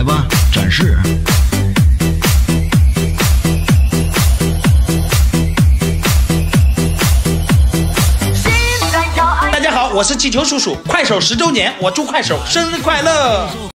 来吧展示。大家好我是气球叔叔快手十周年我祝快手生日快乐。